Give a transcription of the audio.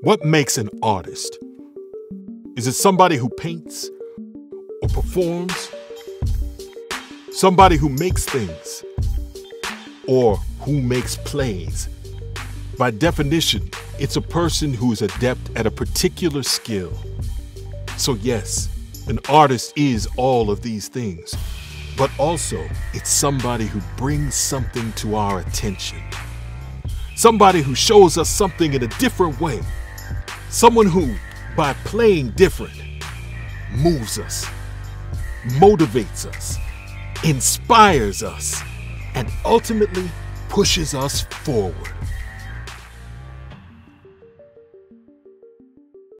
What makes an artist? Is it somebody who paints or performs? Somebody who makes things or who makes plays? By definition, it's a person who is adept at a particular skill. So, yes, an artist is all of these things, but also it's somebody who brings something to our attention. Somebody who shows us something in a different way. Someone who, by playing different, moves us, motivates us, inspires us, and ultimately pushes us forward.